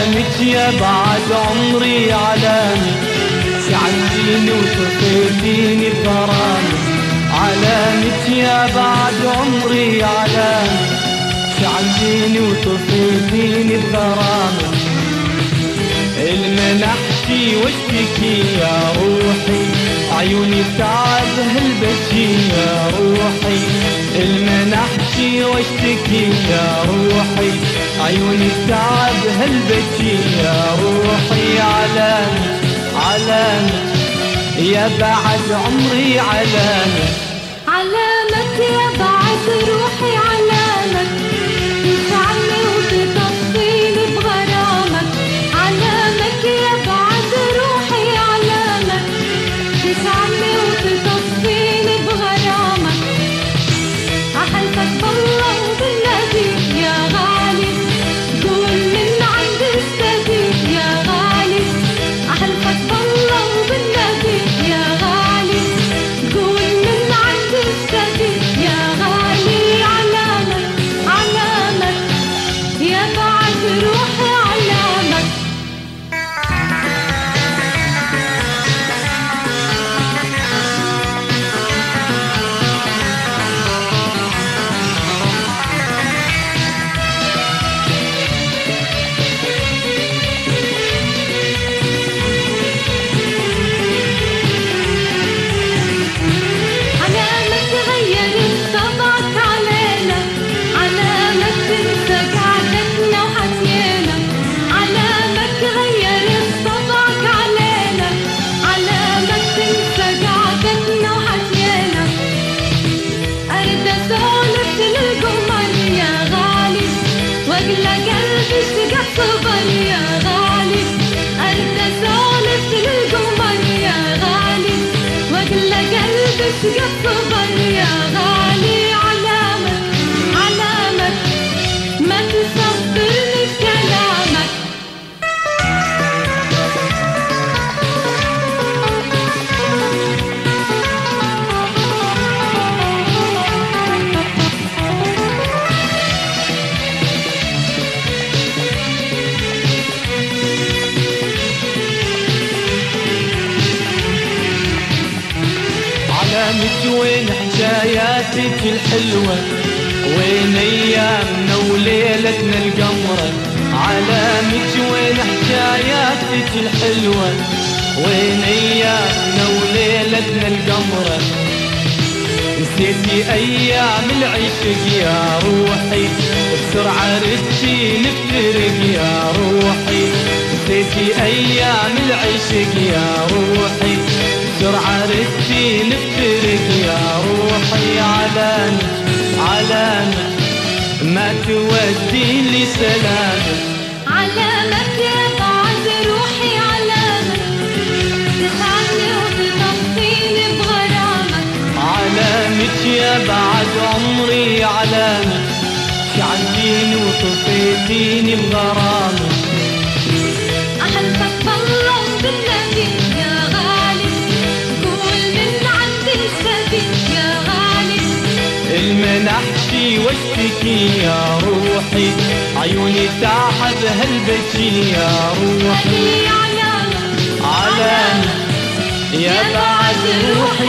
يا بعد عمري علامة سعدتيني وطفيتيني بغرامة علامة يا بعد عمري علامة سعدتيني وطفيتيني بغرامة المنحتي واشتكي يا روحي. عيوني تعب هالبكي يا روحي. المنحتي واشتكي يا روحي. عيوني تعب هالبكي يا روحي علامة علامة. يا بعد عمري علامة. علامة وين حكاياتك الحلوة؟ وين أيامنا وليلتنا القمرة؟ علامة وين حكاياتك الحلوة؟ وين أيامنا وليلتنا القمرة؟ نسيتي أيام العشق يا روحي بسرعة ردتي نفترق يا روحي. نسيتي أيام العشق يا علامة علامة ما تودي لي سلامة علامك يا بعد روحي علامك تخعني وتطفيني بغرامك علامة يا بعد عمري علامة. شعلتيني وطفيتيني بغرامة أحلفك المنحتي واشتكي يا روحي. عيوني تعب هالبكي يا روحي. علامة يا بعد روحي.